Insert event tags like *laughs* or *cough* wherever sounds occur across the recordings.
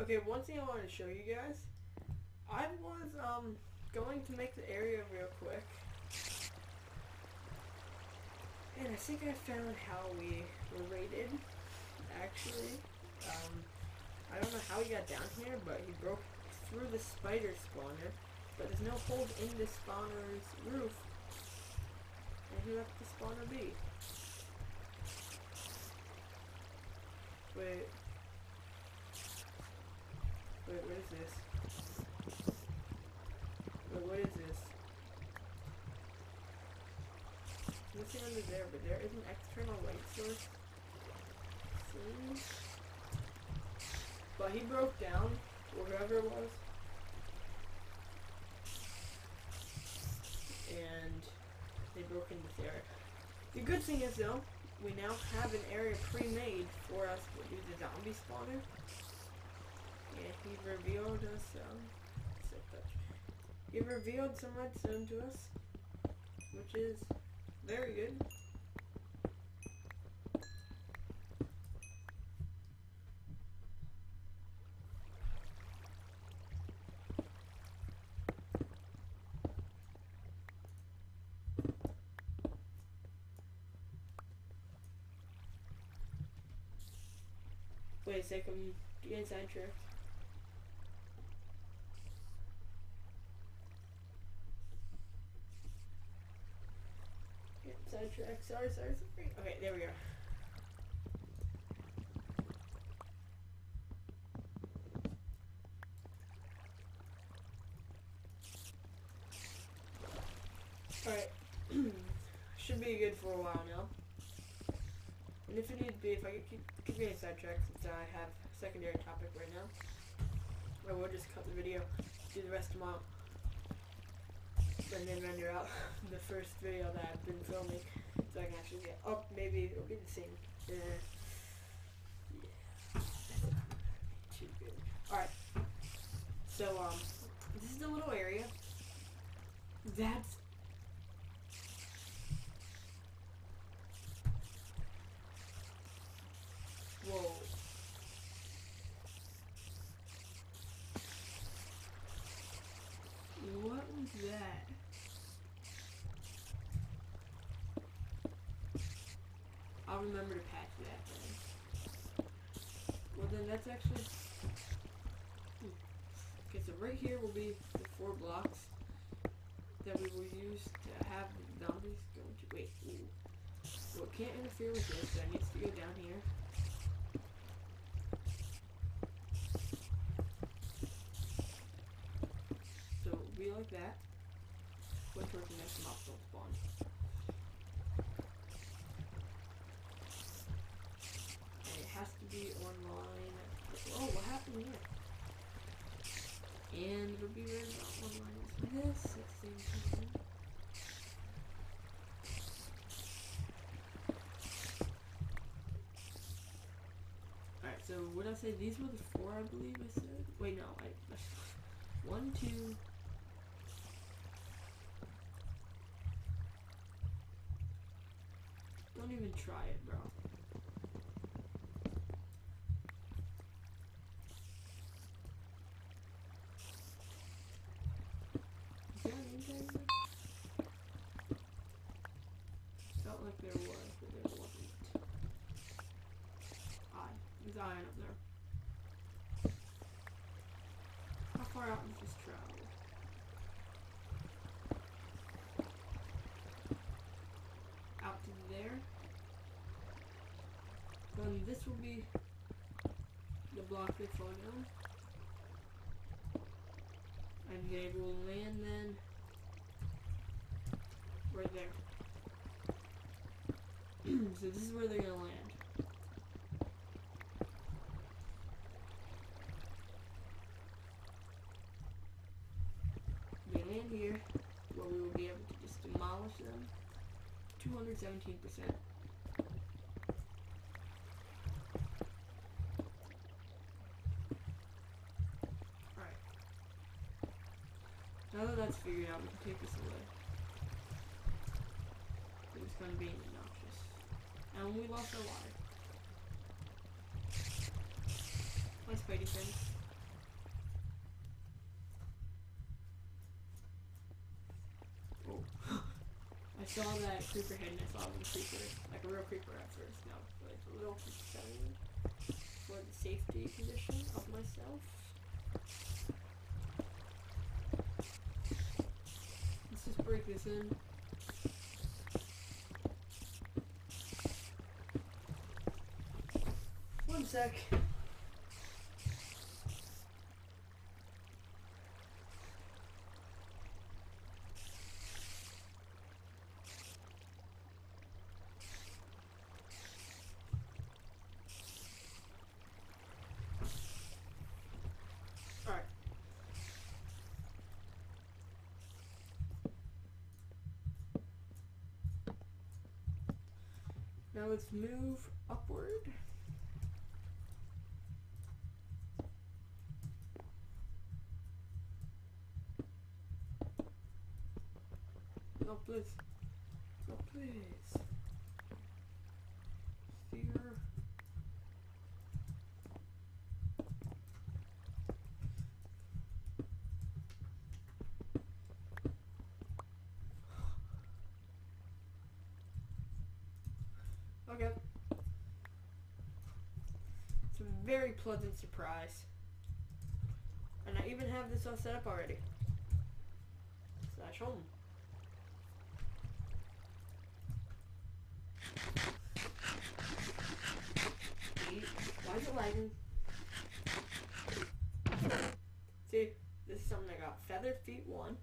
Okay, one thing I wanted to show you guys. I was um going to make the area real quick. And I think I found how we were rated, actually. Um, I don't know how he got down here, but he broke through the spider spawner. But there's no holes in the spawner's roof. And he left the spawner be. Wait. Wait, what is this? Wait, what is this? Nothing under there, but there is an external light source. See? But he broke down, wherever it was. And they broke into this area. The good thing is though, we now have an area pre-made for us to do the zombie spawner. And he revealed us um he revealed some redstone to us. Which is very good. Wait a second. Getting sidetracked. Sorry, sorry, sorry. Okay, there we go. Alright. *clears throat* Should be good for a while now. And if it need be, if I keep, keep getting sidetracked since I have a secondary topic right now, I will just cut the video, do the rest tomorrow, and then render out *laughs* the first video that I've been filming, so I can actually get up. Maybe it'll be the same. Yeah, too good. All right. So um, this is the little area. That's Whoa. What was that? I'll remember to patch that then. Well then that's actually... Hmm. Okay, so right here will be the four blocks that we will use to have the zombies go to... Wait, ooh. Well, it can't interfere with this, that needs to go down here. So be like that. Towards the next mob don't spawn. And it has to be online. Oh, what happened here? It'll be right about this at the same time. Alright, so what I say? These were the four, I believe I said. Wait, no, I, I one, two. Don't even try it, bro. Is there anything there? Like there was, but there wasn't. Eye. There's iron up there. How far out does this travel? Out to there. Then this will be the block they fall down. And they will land then right there. Hmm, so this is where they're gonna land. They land here, where we will be able to just demolish them. 217%. Alright. Now that that's figured out, we can take this away. It's gonna be we lost our water. My Spidey friends. Oh. *gasps* I saw that creeper head and I saw the creeper, like a real creeper at first. No, like a little concerned for the safety condition of myself. Let's just break this in. Sec. Now let's move upward. No, please. No, please. Steer. Okay. It's a very pleasant surprise. And I even have this all set up already. Slash home. Eight. Why is it lagging? See, this is something I got. Feather feet one.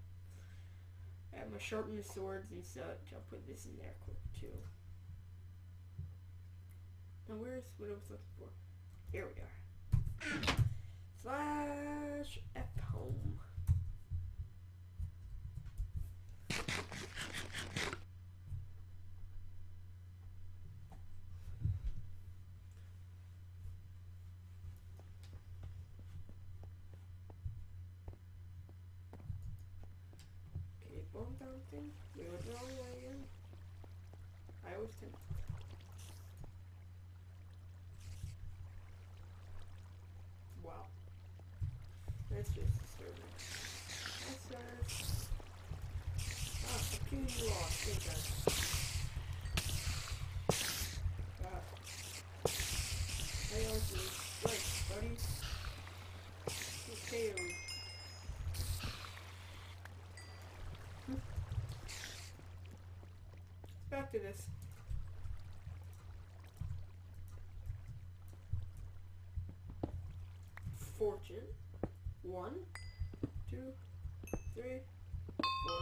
I the swords and such. I'll put this in there quick too. Now where's what I was looking for? Here we are. Slash F home. Okay, bone down thing. We went the wrong way again. I always tend Wow. That's just disturbing. That's uh Ah, fucking you off, think I God. Back to this. Fortune. One, two, three, four.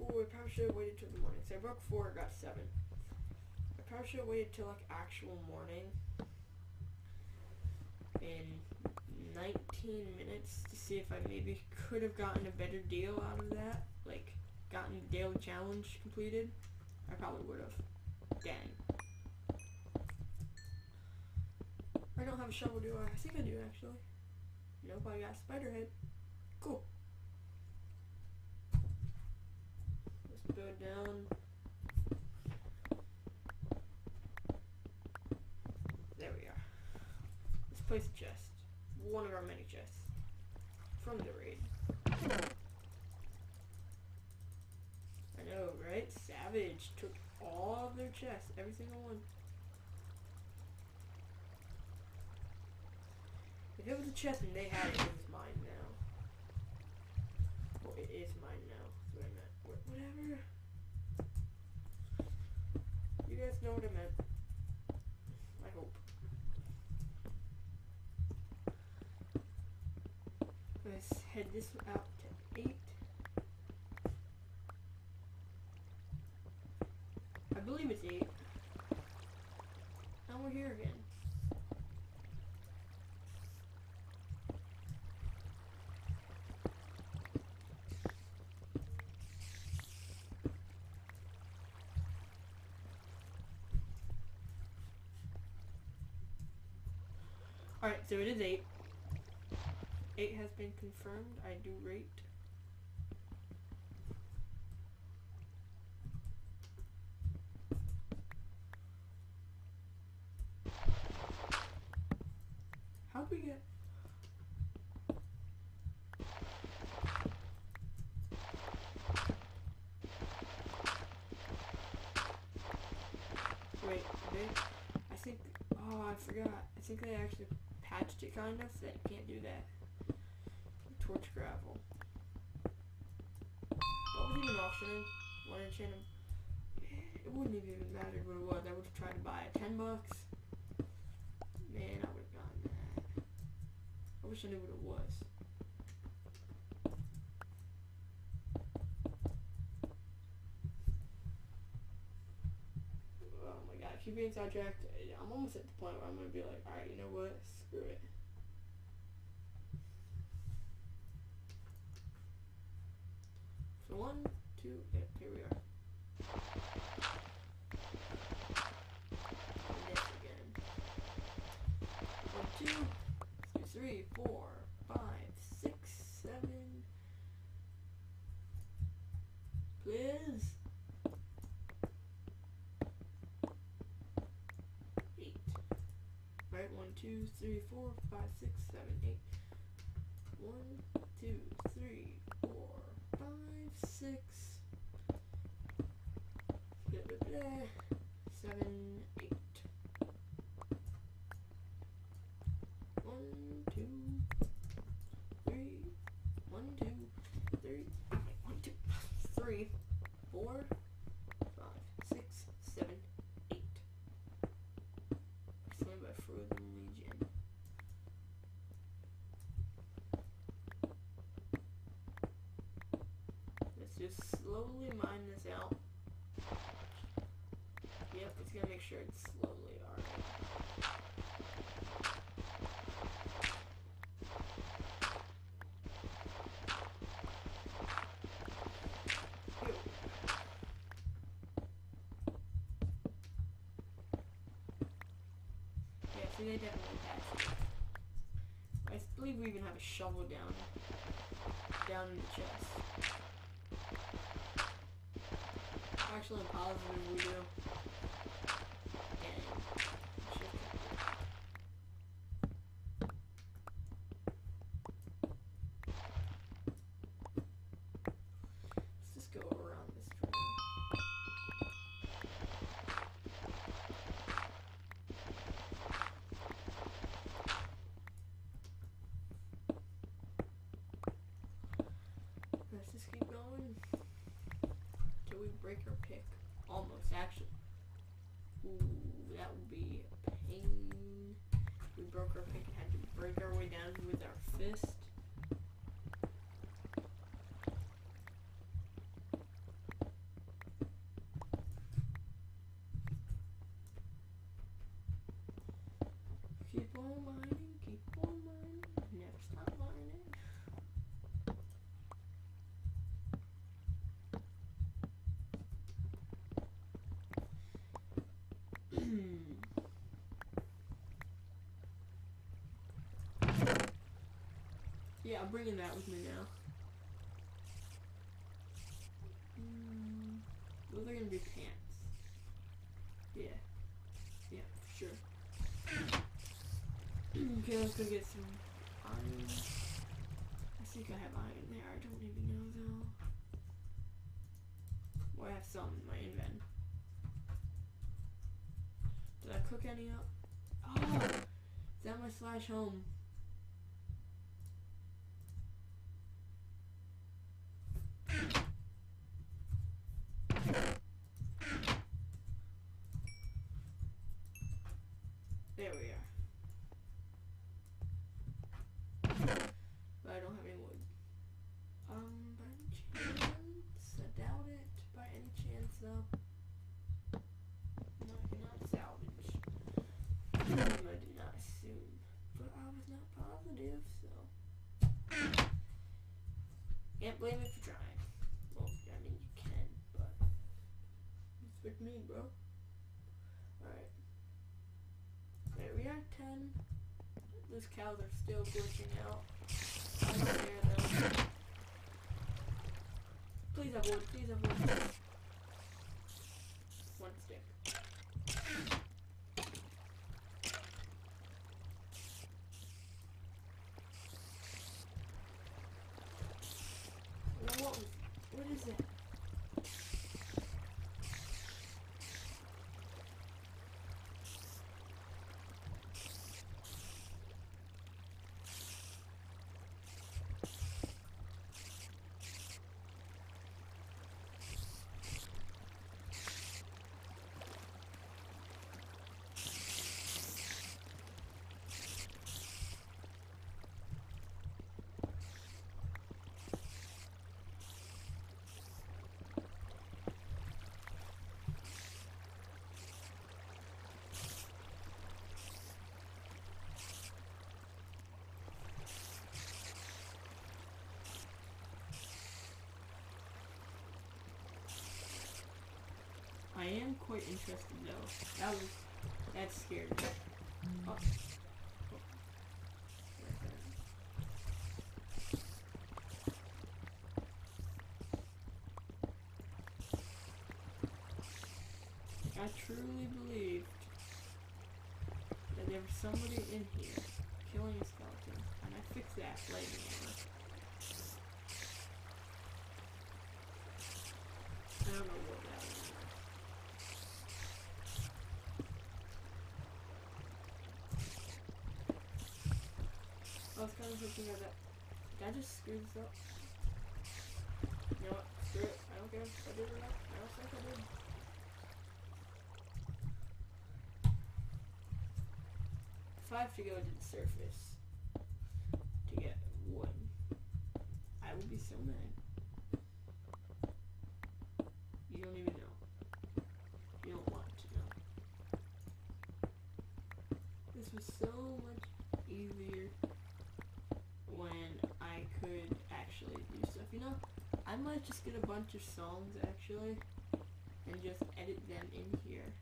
Ooh, I probably should have waited till the morning. So I broke four, got seven. I probably should have waited till like actual morning. In 19 minutes to see if I maybe could have gotten a better deal out of that. Like, gotten the daily challenge completed. I probably would have. Dang. Shovel, do I? I think I do actually. Nope, I got spider head. Cool. Let's go down. There we are. Let's place a chest. One of our many chests. From the raid. I know, right? Savage took all of their chests, every single one. I go to the chest and they have it. It's mine now. Well, it is mine now. That's what I meant. Whatever. You guys know what I meant. I hope. Let's head this out to 8. So it is 8. 8 has been confirmed. I do rate. How'd we get... I forgot. I think they actually patched it kind of so that you can't do that. Torch gravel. What was even auctioning? One enchant him. It wouldn't have even mattered what it was. I would have tried to buy it. Ten bucks. Man, I would have gotten that. I wish I knew what it was. Oh my god, if you're being sidetracked, I'm almost at the point where I'm gonna be like, alright, you know what? Screw it. So one, two, yeah, here we are. And this again. One, two, two, three, four, five, six, seven. Please. Eight. Right, one, two, three, four, five, six, seven, eight. One, two, three, four, five, six. Blah, blah, blah. Seven, eight. One, two, three. One, two, three. One, two, three, four, five, six, seven, eight. Slain by Frozen Legion. Let's just slowly mine out. Yep, it's gonna make sure it's slowly alright. They definitely patched. I believe we even have a shovel down, down in the chest. Actually, positive we do. And shift it. Let's just go around this for now. Let's just keep going till we break our pick. Almost, actually. Ooh, that would be a pain. We broke our pick and had to break our way down with our fist. Keep on mining, keep on mining, never stop mining. Yeah, I'm bringing that with me now. Mm, those are gonna be pants. Yeah. Yeah, for sure. *clears throat* okay, let's go get some iron. I think I have iron there. I don't even know though. Well, I have some in my invent. Did I cook any up? Oh, is that my slash home? There we are. But I don't have any wood. Um, by any chance? I doubt it. By any chance, though. No, I cannot salvage. Hmm, I did not assume. But I was not positive, so. Can't blame me for trying. Well, I mean, you can, but. It's with me, bro. Alright. There we are, 10. Those are still glitching out. I though. Please have wood, please have wood. One stick. Now what was, what is it? Quite interested though. That was that scared me. Oh. Oh. I truly believed that there was somebody in here killing a skeleton, and I fixed that later. I don't know what of hoping that. Did I just screw this up? You know what? Screw it. I don't care if I did or not. I don't think I did. Have to go to the surface to get wood, I will be so mad. You don't even know. You don't want to know. This was so much easier when I could actually do stuff. You know, I might just get a bunch of songs actually and just edit them in here.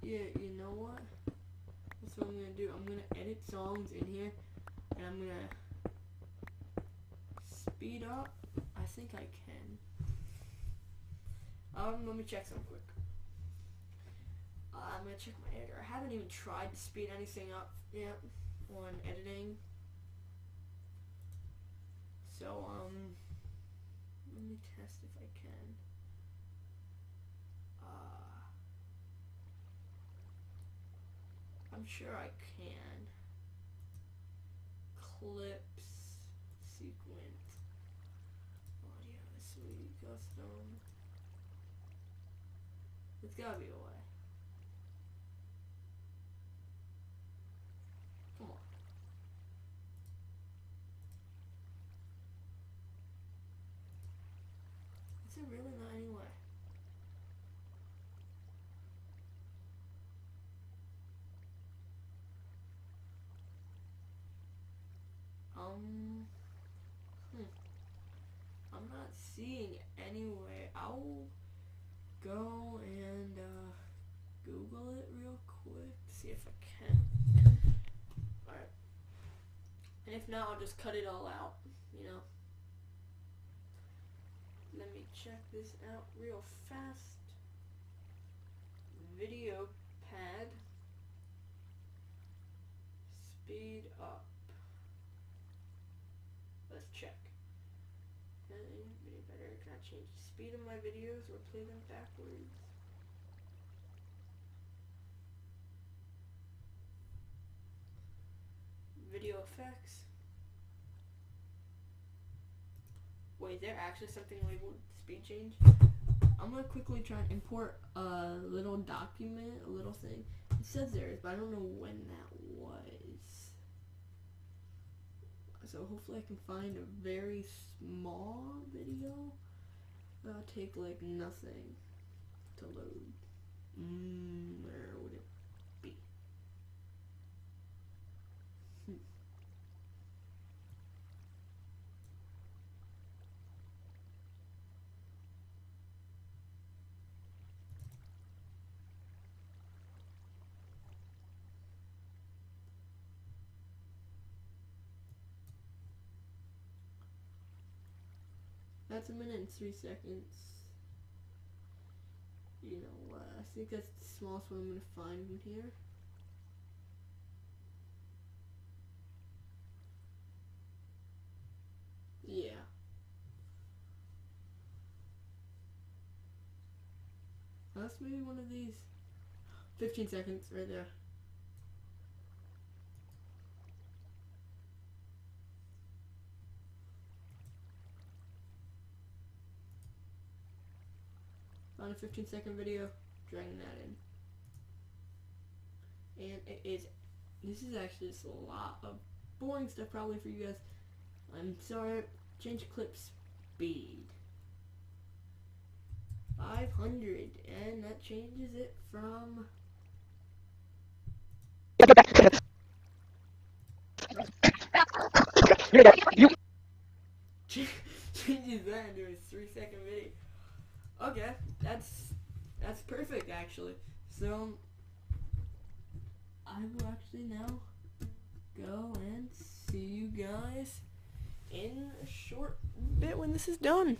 Yeah, you know what? That's what I'm gonna do. I'm gonna edit songs in here and I'm gonna speed up. I think I can. Um, let me check some quick. Uh, I'm gonna check my editor. I haven't even tried to speed anything up yet on editing. So, um, let me test if I can. Uh, I'm sure I can. Clips, sequence, audio, sweet, custom. There's gotta be a way. Come on. Is there really not any way? Um, hmm. I'm not seeing any way. I'll go and uh, Google it real quick, see if I can. Alright. And if not, I'll just cut it all out, you know. Let me check this out real fast. Video pad. Speed up. Let's check. Uh, video better. Can I change the speed of my videos or play them backwards? Video effects. Wait, is there actually something labeled speed change? I'm gonna quickly try and import a little document, a little thing. It says there is, but I don't know when that was. So hopefully I can find a very small video. That'll take like nothing to load. Mm, where would it be? Hmm. That's a minute and three seconds. You know what? I think that's the smallest one I'm gonna find in here. Yeah. That's maybe one of these. 15 seconds right there. Found a 15 second video, dragging that in. And it is, this is actually just a lot of boring stuff probably for you guys. I'm sorry, change clip speed. 500, and that changes it from *laughs* changes that into a three second video. Okay, that's that's perfect actually. So I will actually now go and see you guys in a short bit when this is done.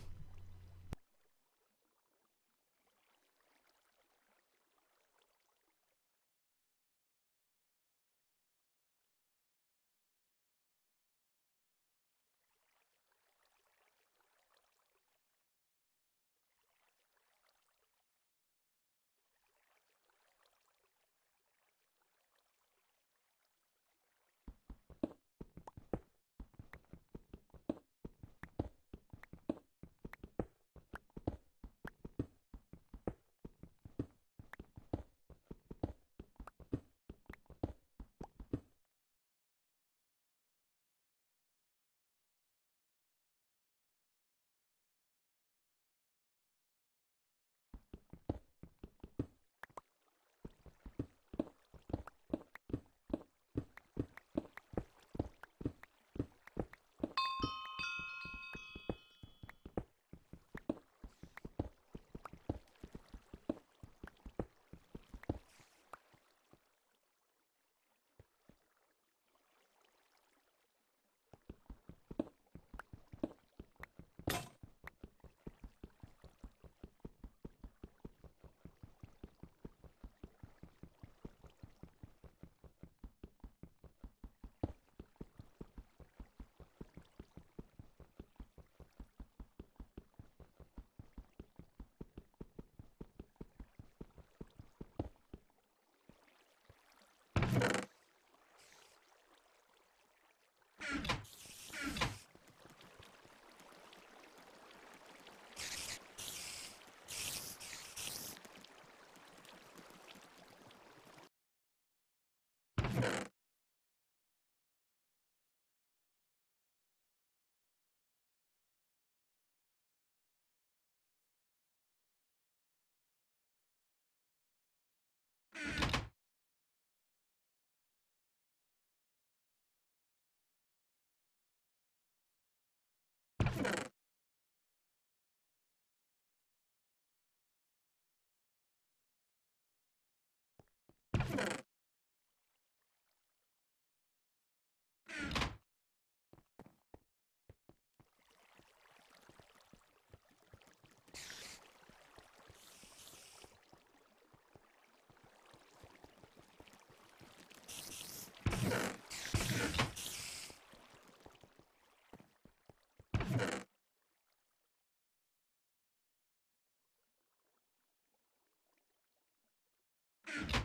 you.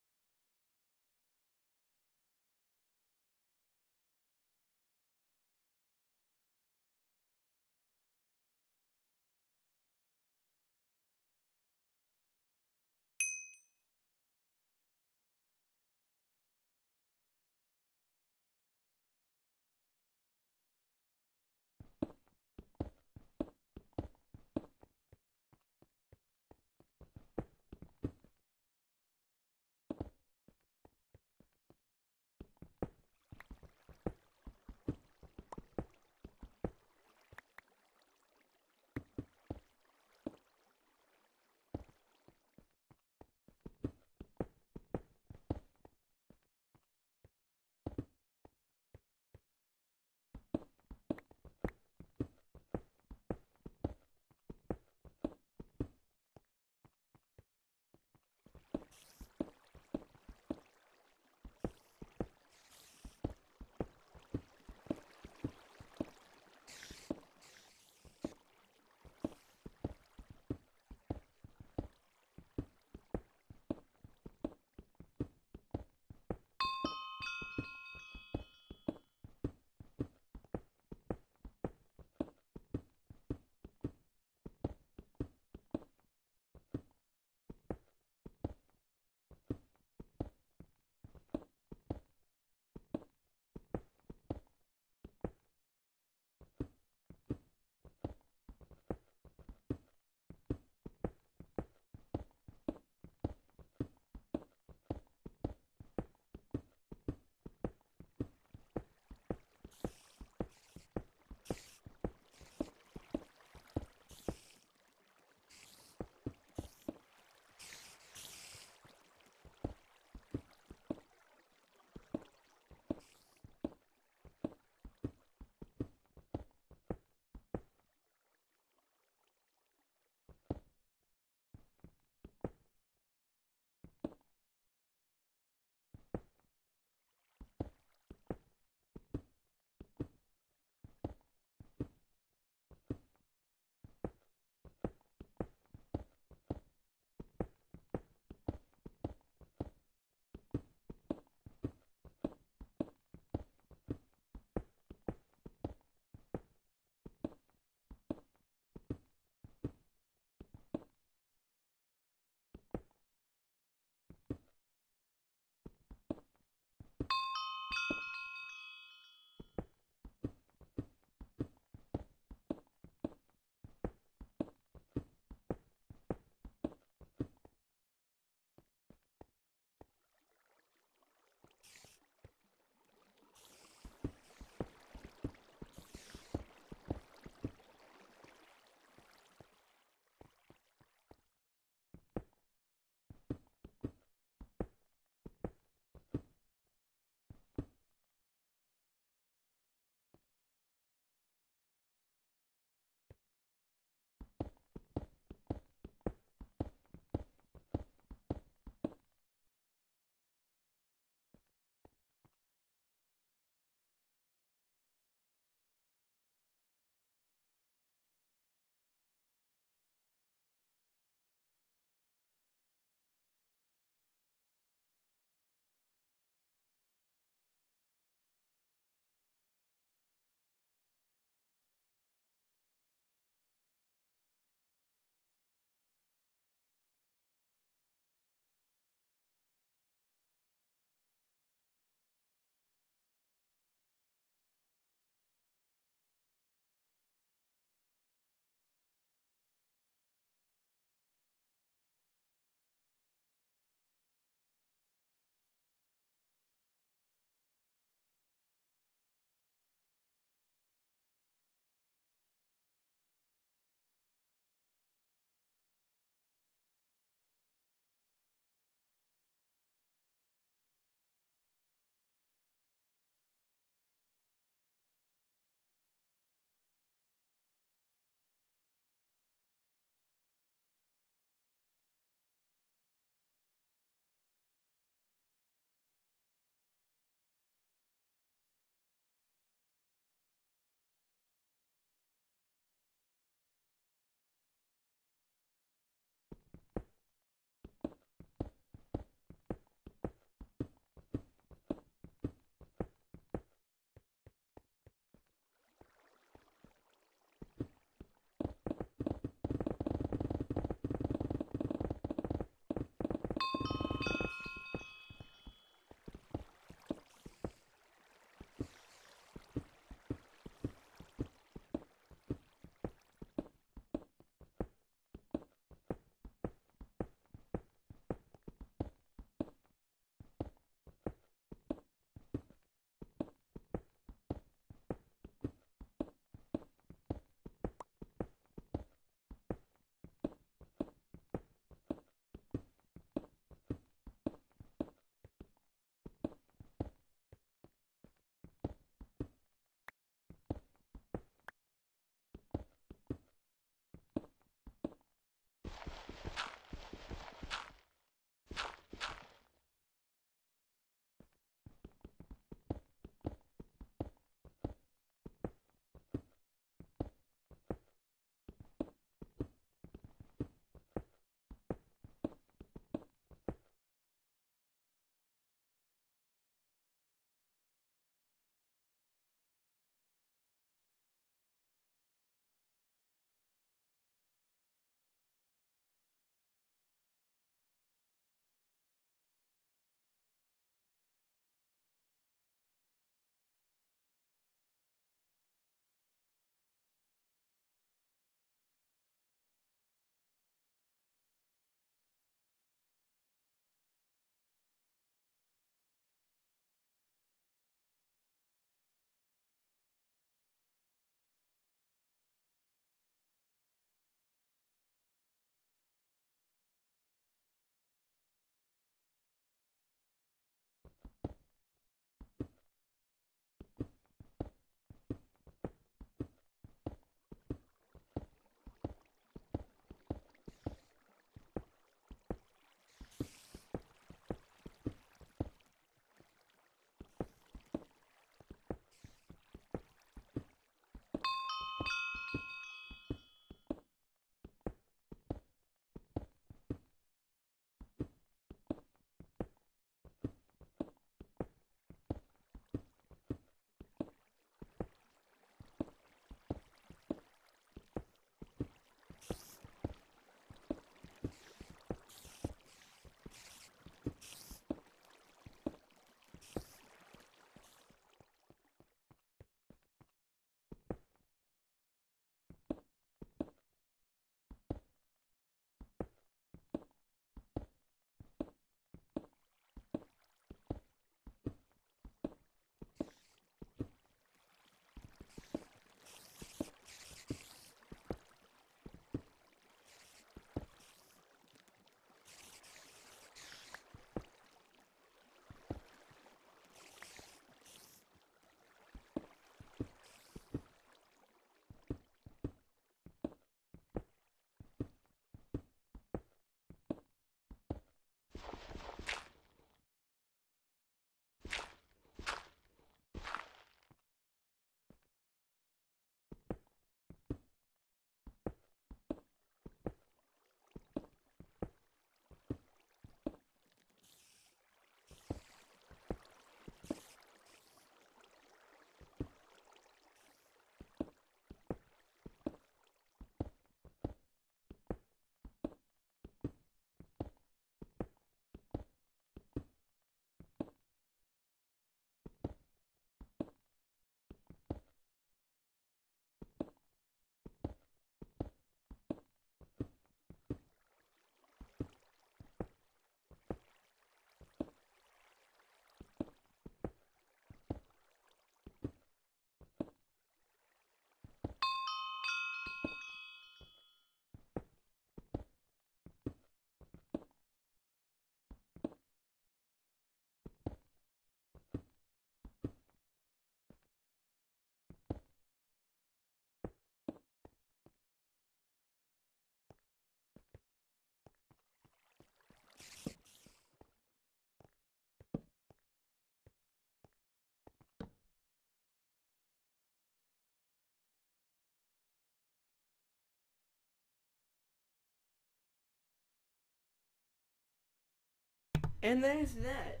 And there's that.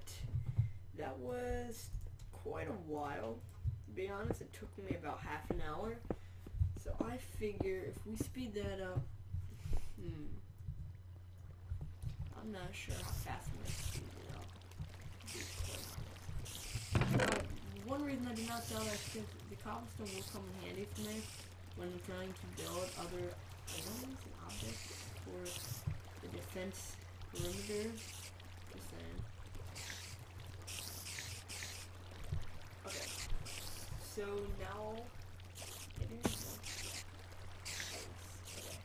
That was quite a while. To be honest, it took me about half an hour. So I figure if we speed that up, hmm, I'm not sure how fast gonna speed it up. One reason I did not sell that is because the cobblestone will come in handy for me when I'm trying to build other items and objects for the defense perimeter. Just saying. Okay. So now it is. Okay.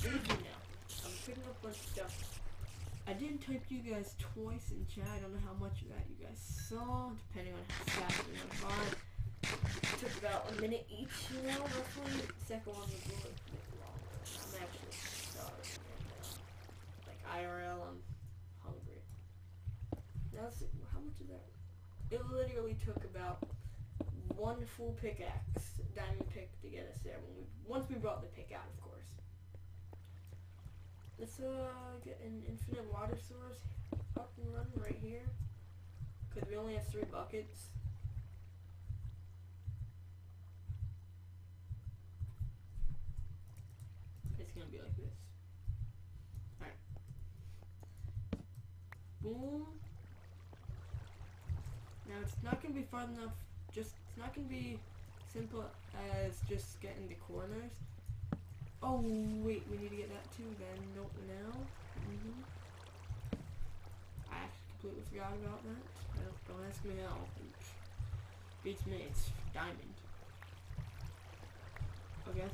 Easy now. I'm picking up of stuff. I didn't type you guys twice in chat. I don't know how much of that you guys saw, depending on how fast you went by. It took about a minute each, you know, roughly. Second one was a little bit longer. I'm actually starving. Like IRL, I'm hungry. That's how much is that? It literally took about one full pickaxe, diamond pick, to get us there. When we once we brought the pick out, of course. Let's uh get an infinite water source up and running right here. Cause we only have three buckets. It's gonna be like this. Alright. Boom. Now it's not gonna be far enough just it's not gonna be simple as just getting the corners. Oh wait, we need to get that too then. Nope now. hmm I actually completely forgot about that. Well, don't ask me how. Beats me, it's diamond. Okay.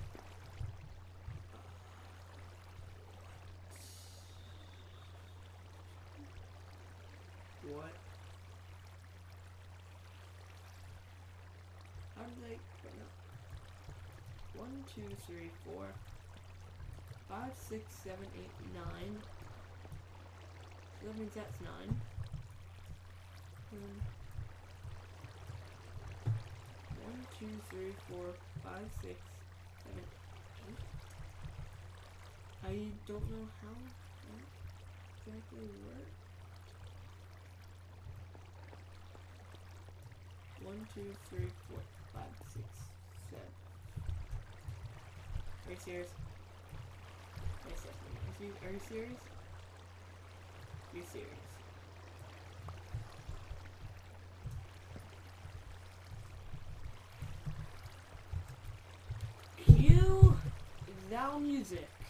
What? How did they wait, no. One, two, three, four, five, six, seven, eight, nine. So that means that's nine. Um, one, two, three, four, five, six, seven, eight. I don't know how that exactly works. One, two, three, four, five, six. Are you serious? Yes, yes, are you, are you serious? You serious? Cue thou music.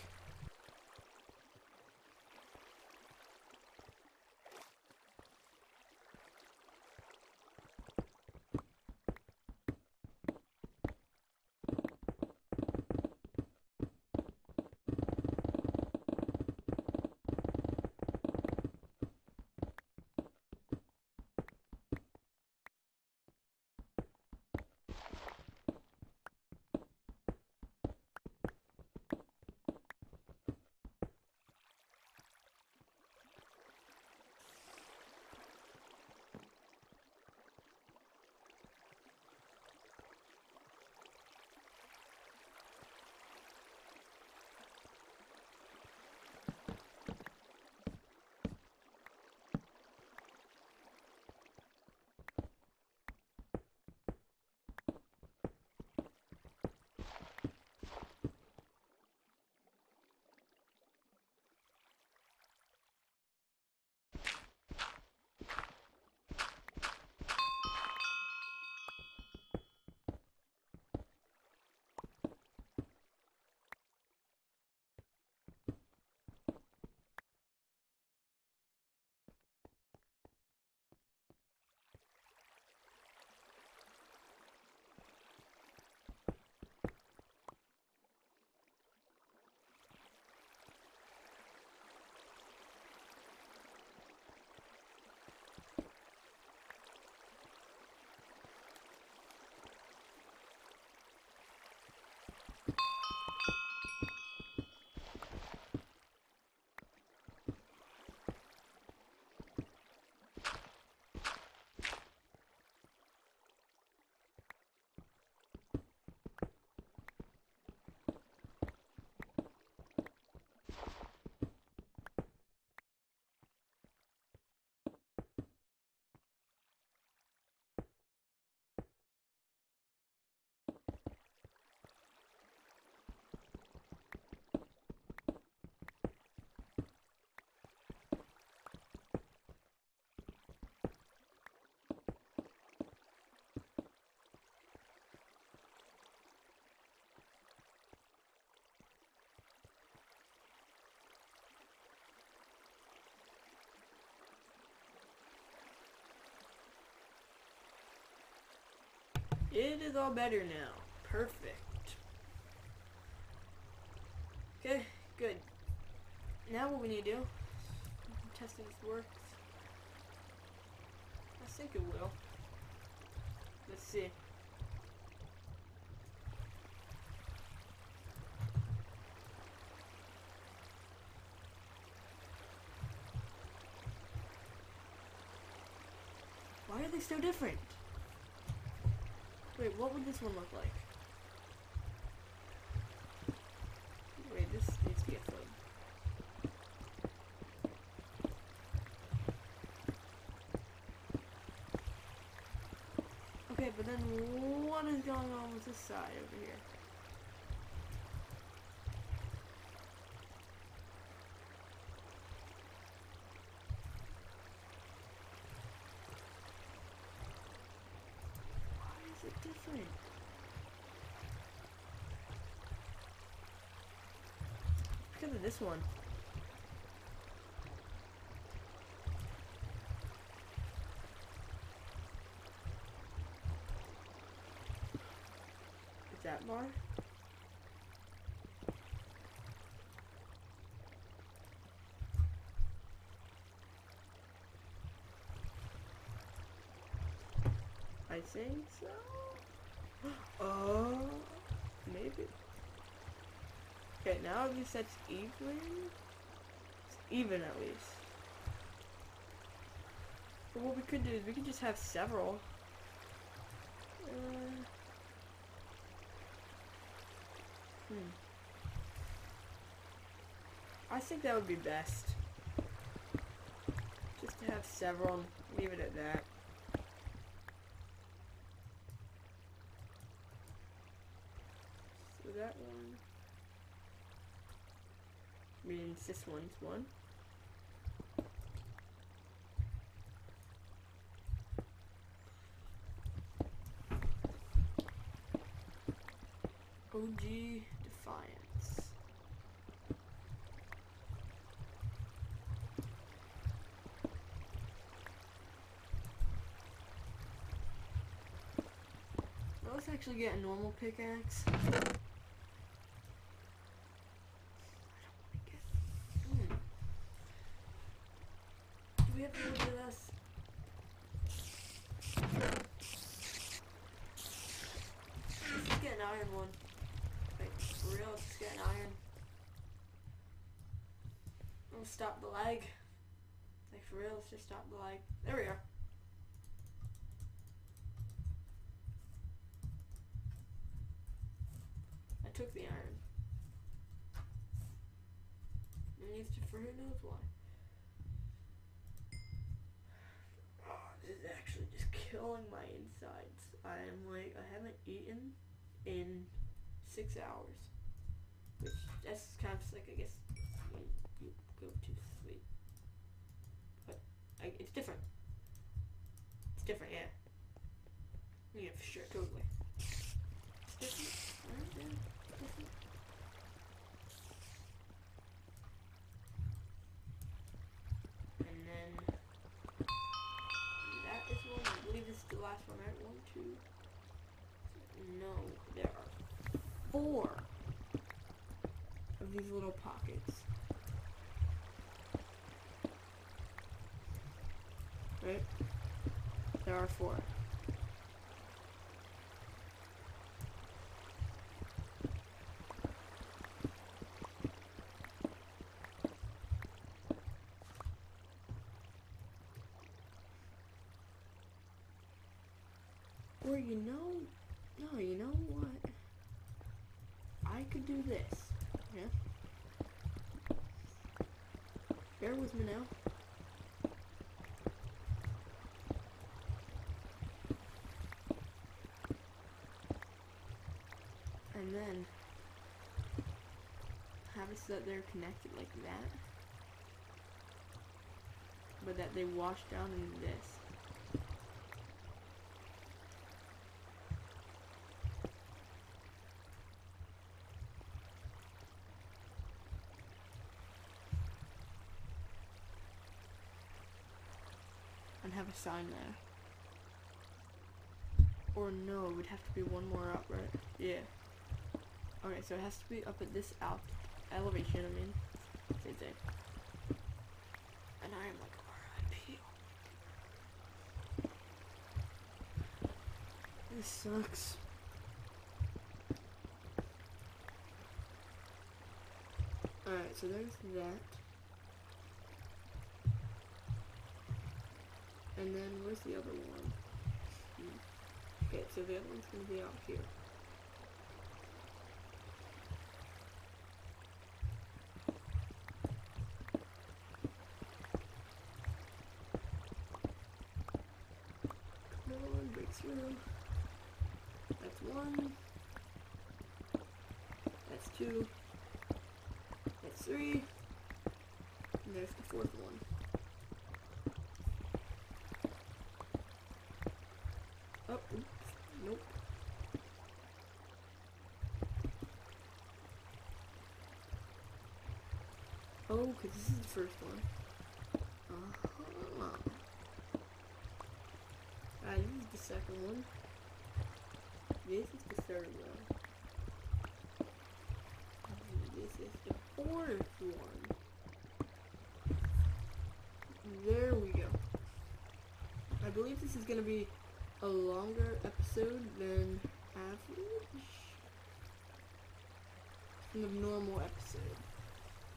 It is all better now. Perfect. Okay, good. Now what we need to do, test if this works. I think it will. Let's see. Why are they so different? Wait, what would this one look like? Wait, this needs to get filled. Okay, but then what is going on with this side over here? Why is it different? Because of this one. Is that bar? I think so. Oh, maybe. Okay, now at least that's even. It's even at least. But what we could do is we could just have several. Uh, hmm. I think that would be best. Just to have several leave it at that. So that one means this one's one. OG Defiance. Let's actually get a normal pickaxe. I don't wanna get- Hmm. Do we have to look at this? Let's just get an iron one. Like, for real, let's just get an iron. We'll stop the lag. Like, for real, let's just stop the lag. There we are. I took the iron. And used it for who knows why. Oh, this is actually just killing my insides. I am like, I haven't eaten in six hours. Which, that's kind of like, I guess, when you go to sleep. But, I, it's different. It's different, yeah. Yeah, for sure, totally. It's different. Alright, yeah, it's different. And then that is one. I believe this is the last one, right? One, two. No, there are four of these little pockets. Right? There are four. Or you know, no, you know what? I could do this. Yeah. Bear with me now. And then have it so that they're connected like that. But that they wash down into this. and have a sign there. Or no, it would have to be one more up, right? Yeah. Okay, so it has to be up at this out elevation, I mean. Same thing. And I am like RIP. This sucks. Alright, so there's that. And then where's the other one? Hmm. Okay, so the other one's gonna be out here. Come on, break through. That's one. That's two. That's three. And there's the fourth one. Oh, oops. Nope. Oh, because this is the first one. Uh-huh. Ah, this is the second one. This is the third one. And This is the fourth one. There we go. I believe this is gonna be a longer episode than average. Than the normal episode.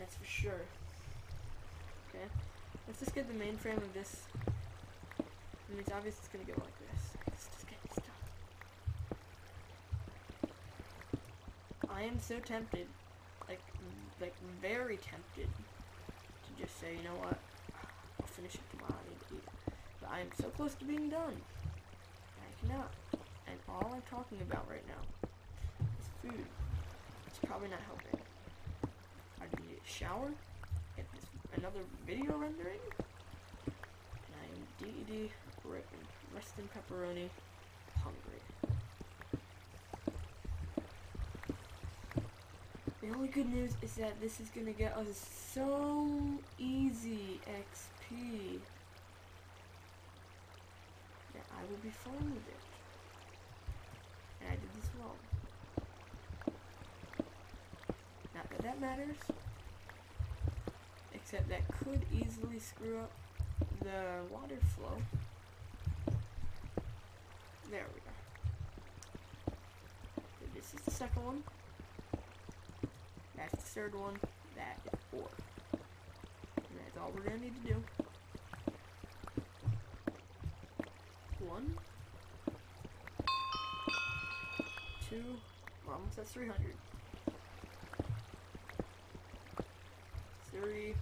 That's for sure. Okay. Let's just get the mainframe of this. And it's obvious it's gonna go like this. Let's just get this done. I am so tempted, like, like very tempted, to just say, you know what, I'll finish it tomorrow. I need to eat. But I am so close to being done. I cannot. And all I'm talking about right now is food. It's probably not helping. Shower, this another video rendering, and I am DED rest in pepperoni, hungry. The only good news is that this is gonna get us so easy XP that I will be fine with it. And I did this wrong. Not that that matters. Except that could easily screw up the water flow. There we go. So this is the second one. That's the third one. That is four. And that's all we're gonna need to do. One. Two. We're almost at 300. Three.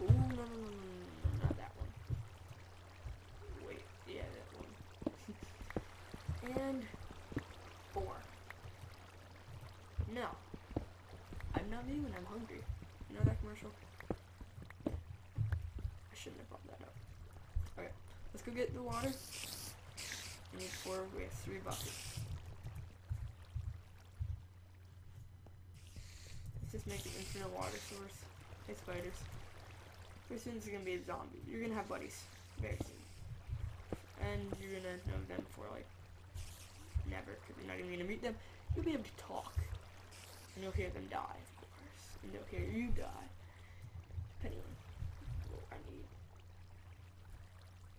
Ooh, no, no, no, no, no, no, not that one. Wait, yeah, that one. and four. No. I'm not me when I'm hungry. You know that commercial? I shouldn't have brought that up. Okay, let's go get the water. We need four, we have three buckets. Let's just make an infinite water source. Hey spiders. Pretty soon it's gonna be a zombie. You're gonna have buddies. Very soon. And you're gonna know them for like never, because you're not even gonna meet them. You'll be able to talk. And you'll hear them die, of course. And they'll hear you die. Depending on what I need.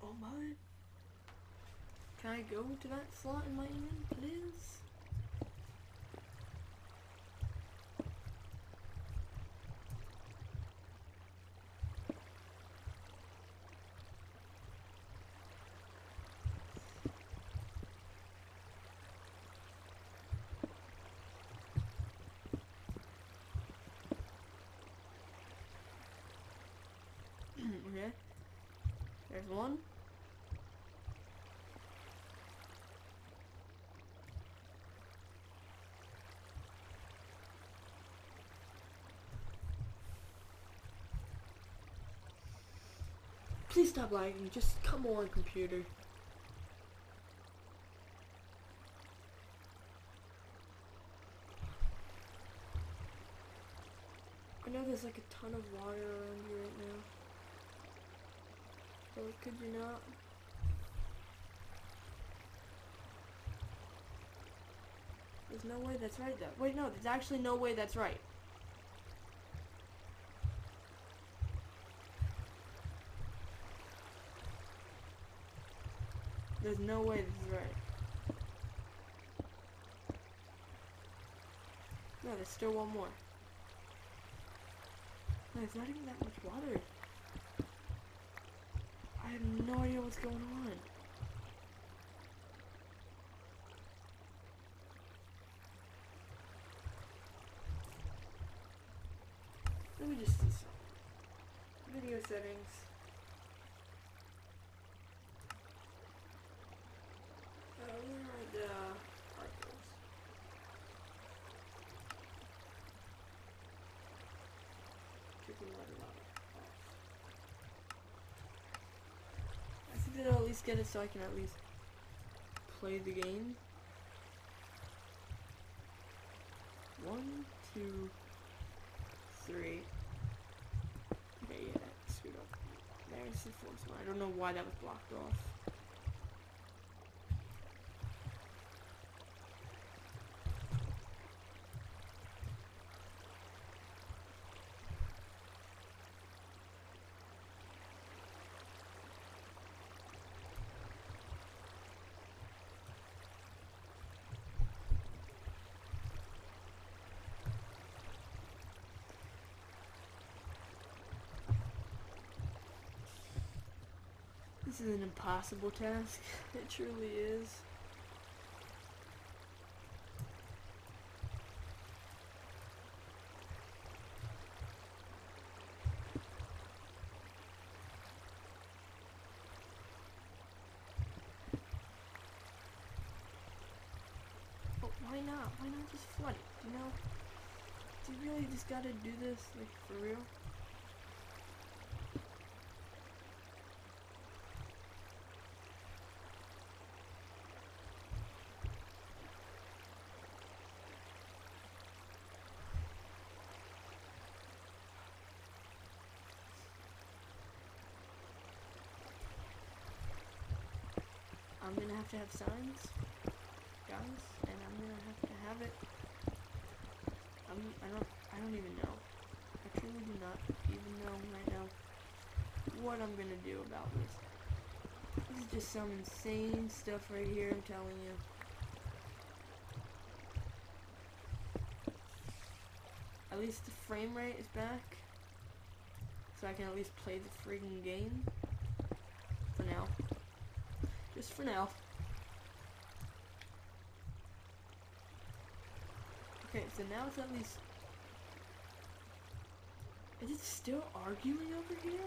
Oh my. Can I go to that slot in my email, please? okay. There's one. Please stop lagging. Just come on, computer. I know there's like a ton of water around here right now. But could you not? There's no way that's right though. Wait, no, there's actually no way that's right. There's no way this is right. No, there's still one more. No, there's not even that much water. No idea what's going on. Let me just see some video settings. Uh, where are the particles? Chicken butter lava. I think that I'll at least get it so I can at least play the game. One, two, three. Okay, yeah, screwed up. There's the fourth one. I don't know why that was blocked off. This is an impossible task. *laughs* It truly is. But why not? Why not just flood it? You know? Do you really just gotta do this, like, for real? I'm gonna have to have signs, guys, and I'm gonna have to have it. I'm, I don't, I don't even know. I truly do not even know right now what I'm gonna do about this. This is just some insane stuff right here, I'm telling you. At least the frame rate is back. So I can at least play the friggin' game. Just for now. Okay, so now it's at least... Is it still arguing over here?